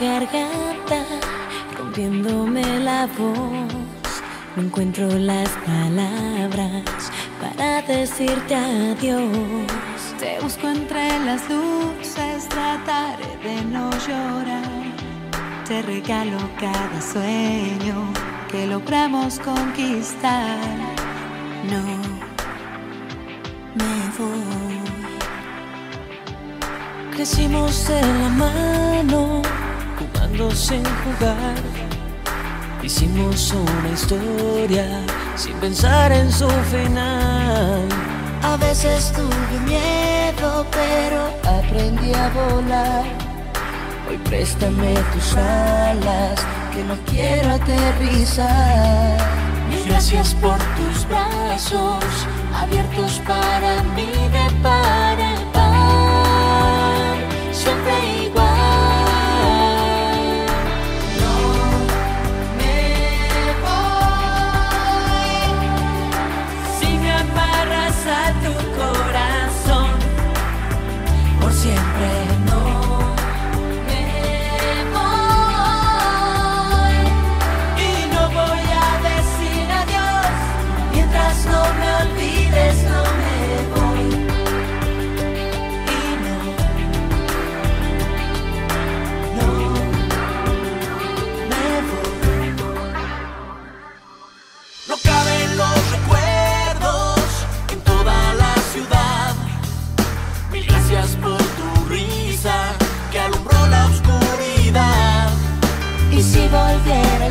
garganta, rompiéndome la voz. No encuentro las palabras para decirte adiós. Te busco entre las luces, trataré de no llorar. Te regalo cada sueño que logramos conquistar. No me voy. Crecimos de la mano, jugando sin jugar. Hicimos una historia sin pensar en su final. A veces tuve miedo, pero aprendí a volar. Hoy préstame tus alas, que no quiero aterrizar. Gracias por tus brazos, abiertos para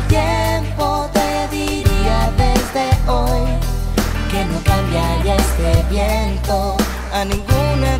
tiempo, te diría desde hoy que no cambiaría este viento a ninguna